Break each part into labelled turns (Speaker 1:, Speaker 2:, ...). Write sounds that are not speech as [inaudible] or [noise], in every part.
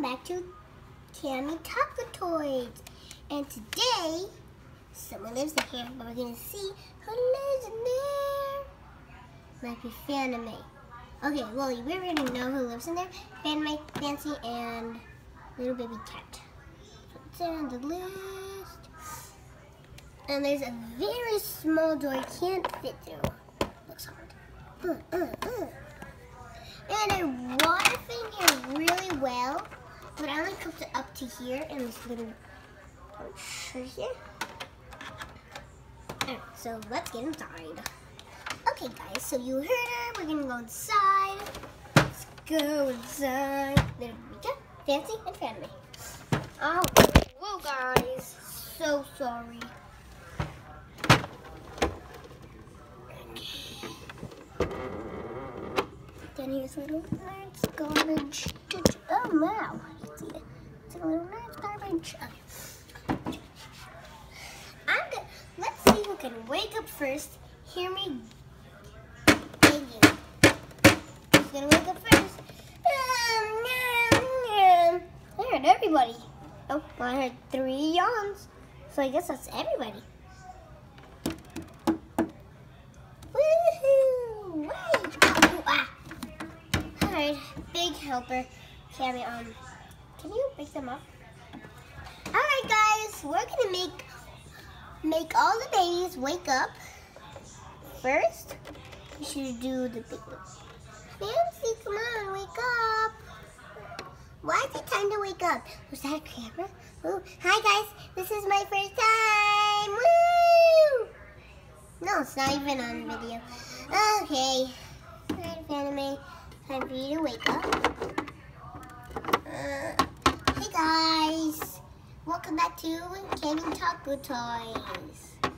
Speaker 1: welcome back to Tammy Taco Toys. And today, someone lives in here, but we're gonna see who lives in there. Might be Fanime. Okay, well, we already know who lives in there. Fanime, Fancy, and little baby cat. It's on the list. And there's a very small door you can't fit through. Looks hard. Uh, uh, uh. And I water here really well, but I only cooked it up to here in this little pouch here. Alright, so let's get inside. Okay guys, so you heard her, we're gonna go inside. Let's go inside. There we go. Fancy and family. Oh, whoa guys. So sorry. Then here's little nerds garbage. Oh wow. I'm good. Let's see who can wake up first. Hear me banging. Who's gonna wake up first? I heard everybody. Oh, I heard three yawns. So I guess that's everybody. Woohoo! Wait! Ah. Alright, big helper. Cammy, um, them up? Alright guys, we're gonna make make all the babies wake up. First, we should do the big one. Fancy, come on, wake up. Why is it time to wake up? Was that a camera? Ooh, hi guys, this is my first time. Woo! No, it's not even on video. Okay. Alright, Fanime. Time for you to wake up. Uh, hey guys. Welcome back to Candy Taco Toys. And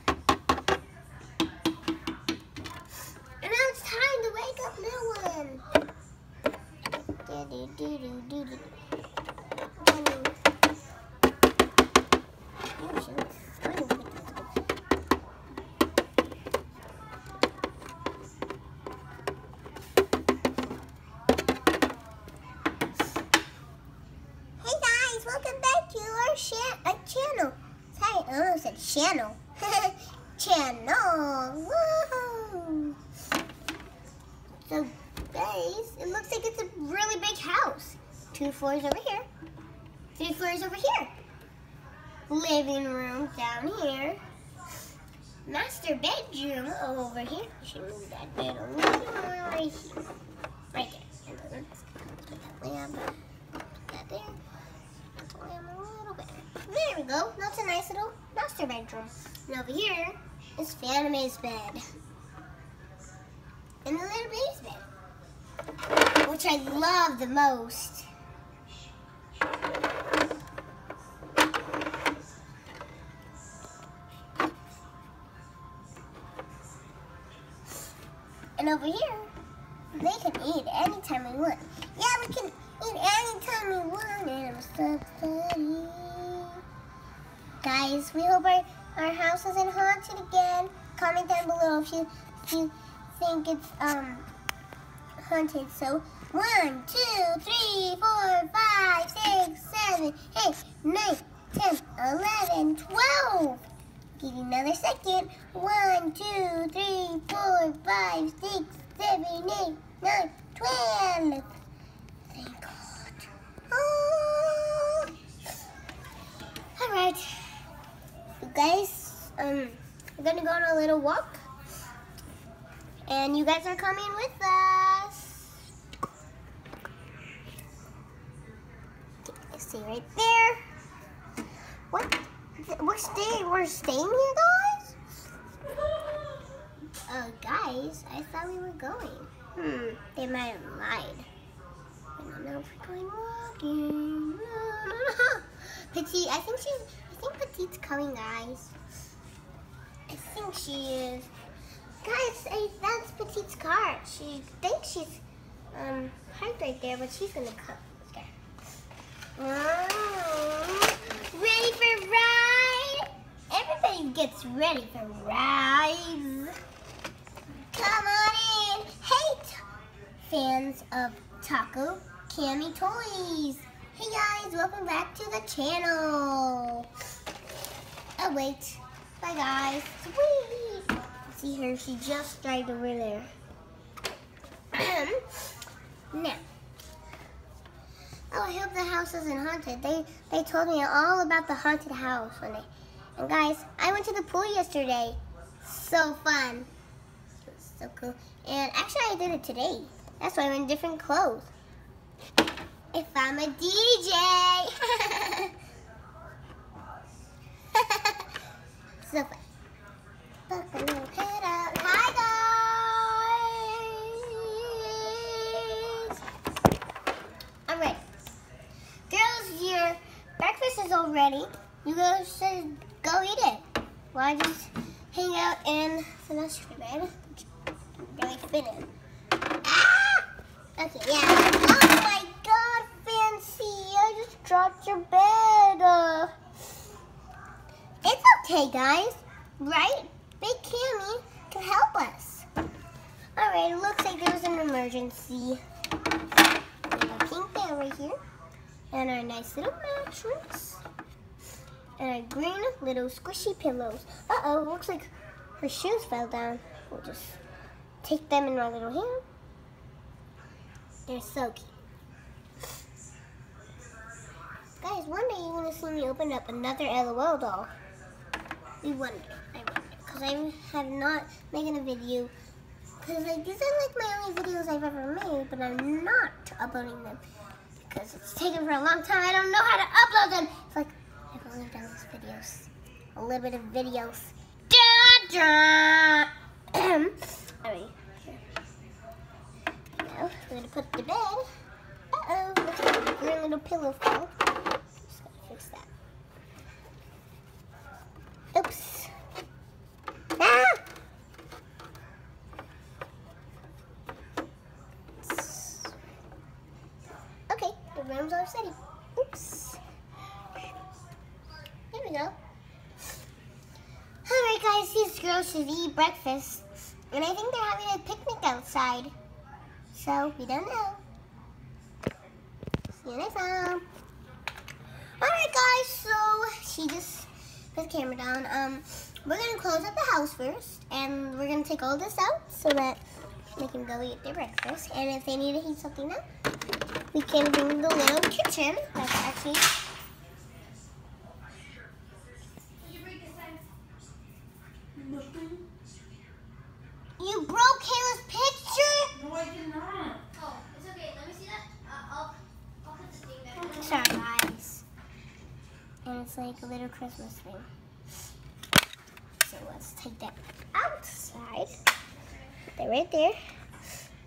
Speaker 1: now it's time to wake up little one. So, guys, it looks like it's a really big house. Two floors over here. Three floors over here. Living room down here. Master bedroom over here. You should move that bed a little more right here. Right there. Put that lamp. Put that there. Put the lamp a little bit. There we go. That's a nice little master bedroom. And over here is Fanime's bed. And the little bed. Which I love the most. And over here, they can eat anytime we want. Yeah, we can eat anytime we want, and I'm so funny. Guys, we hope our, our house isn't haunted again. Comment down below if you if you think it's um haunted. So one, two, three, four, five, six, seven, eight, nine, ten, eleven, twelve. Give you another second. One, two, three, four, five, six, seven, eight, nine, twelve. Thank God. Oh. All right, you guys. Um, we're gonna go on a little walk, and you guys are coming with us. See right there. What? We're staying. We're staying here, guys. Uh, guys, I thought we were going. Hmm. They might have lied. I don't know if we're going walking. [laughs] Petite, I think she's. I think Petite's coming, guys. I think she is. Guys, that's Petite's car. She thinks she's um parked right there, but she's gonna come. Mm, ready for ride? Everybody gets ready for rides. Come on in. Hey, fans of Taco Cammy Toys. Hey guys, welcome back to the channel. Oh wait, bye guys. Sweet. See her, she just drive over there. now, oh I hope the house isn't haunted. They they told me all about the haunted house. And guys, I went to the pool yesterday. So fun. So cool. And actually, I did it today. That's why I'm in different clothes. If I'm a DJ. [laughs] so fun. Hi, guys. All right. Girls, your breakfast is all ready. You guys should go eat it. Why just hang out in the master bed? Really fit in. Ah! Okay, yeah. Oh my god, Fancy. I just dropped your bed. Uh, it's okay, guys. Right? Big Cammy can help us. Alright, looks like there's an emergency. We have a pink bed right here. And our nice little mattress. And our green little squishy pillows. Uh-oh, looks like her shoes fell down. We'll just take them in my little hand. They're so cute. Guys, one day you're going to see me open up another LOL doll. We wonder. I. Have not making a video. Because like, these are like my only videos I've ever made, but I'm not uploading them. Because it's taken for a long time. I don't know how to upload them. It's like, I've only done these videos. A little bit of videos. Da, da. Alright. Now, we're going to put the bed. Uh-oh, looks like a green little pillow fell. Just gotta fix that. Oops. Ah! Okay, the room's all steady. Oops. There we go. Alright guys, these girls should eat breakfast. And I think they're having a picnic outside. So, we don't know. See you next time. Alright guys, so she just put the camera down. Um, we're gonna close up the house first, and we're gonna take all this out so that they can go eat their breakfast. And if they need to heat something up, we can bring the little kitchen. That's actually you broke Kayla's picture.
Speaker 2: No, I did not.
Speaker 3: Oh, it's okay. Let me see that. Uh, I'll, I'll put the thing back.
Speaker 1: Sorry, guys. And it's like a little Christmas thing. So let's take that outside. Put that right there.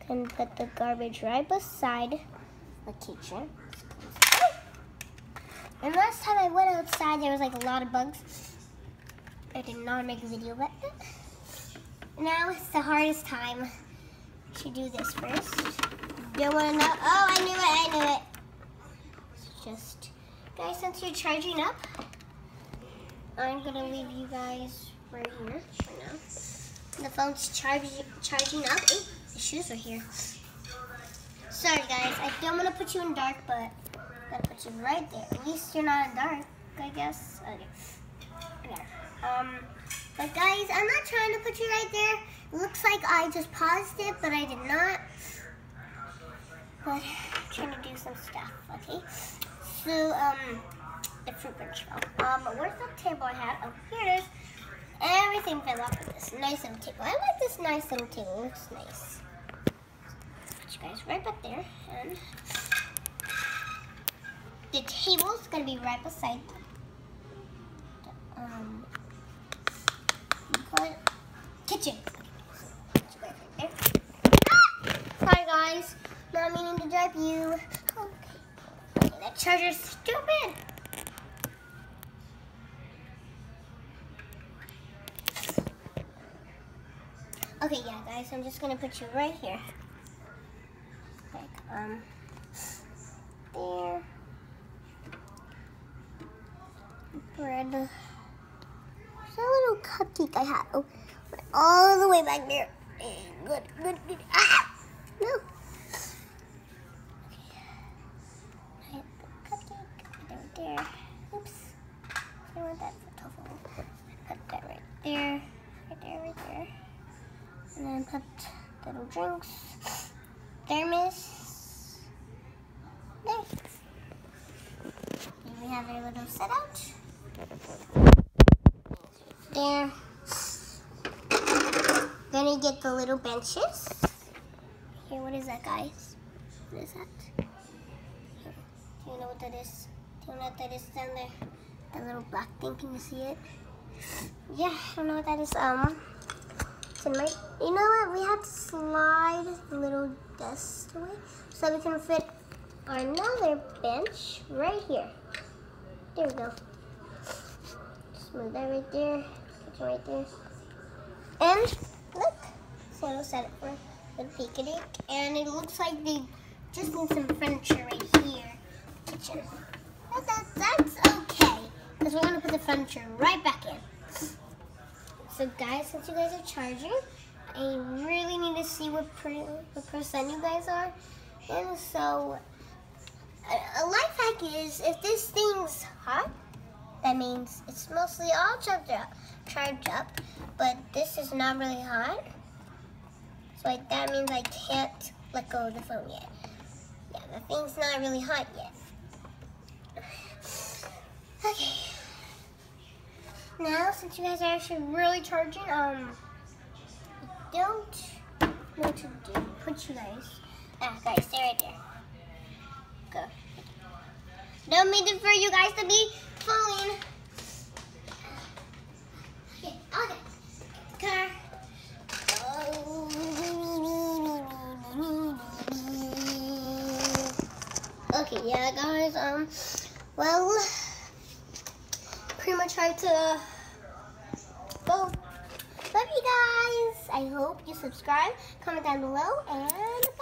Speaker 1: And put the garbage right beside the kitchen. And last time I went outside, there was like a lot of bugs. I did not make a video about. Now it's the hardest time to do this first. Don't want to know. Oh, I knew it. I knew it. Just, guys, since you're charging up, I'm gonna leave you guys right here for now. The phone's charging charging up. Ooh, the shoes are here. Sorry, guys. I don't want to put you in dark, but I'm gonna put you right there. At least you're not in dark, I guess. Okay. Um, but guys, I'm not trying to put you right there. It looks like I just paused it, but I did not. But I'm trying to do some stuff, okay? So, um, the fruit fell. Um, where's the table I had? Oh, here it is. Everything fell off of this nice little table. I like this nice little table. It looks nice. Guys right up there. And the table's gonna be right beside the, um, kitchen. Right! Sorry guys, not meaning to drive you. Okay, that charger's stupid. Okay, yeah, guys, I'm just gonna put you right here um, there. Bread. It's a little cupcake I had. Oh, all the way back there. Good, good, good. Ah! No. Okay. cupcake right there. Oops. I want that for tofu. Put that right there. Right there, right there. And then put little drinks. Thermos. There. Then you get the little benches. Here, what is that, guys? What is that? Do you know what that is? Do you know what that is down there? That little black thing, can you see it? Yeah, I don't know what that is. Um, it's in my, you know what? We have to slide the little desk away so we can fit another bench right here. There we go. Move that right there. And look, Santa set it for the picnic, and it looks like they just need some furniture right here. Kitchen. But that, that's okay, because we're gonna put the furniture right back in. So guys, since you guys are charging, I really need to see what, per, what percent you guys are. And so, a, life hack is, if this thing's hot, that means it's mostly all charged up, charged up, but this is not really hot. So like, that means I can't let go of the phone yet. Yeah, the thing's not really hot yet. [sighs] Okay. Now, since you guys are actually really charging, um, don't know to do. Put you guys. Ah, guys, stay right there. Go. Don't mean for you guys to be falling. Okay, yeah, guys. Um, well, pretty much tried to go. Love you guys. I hope you subscribe, comment down below, and.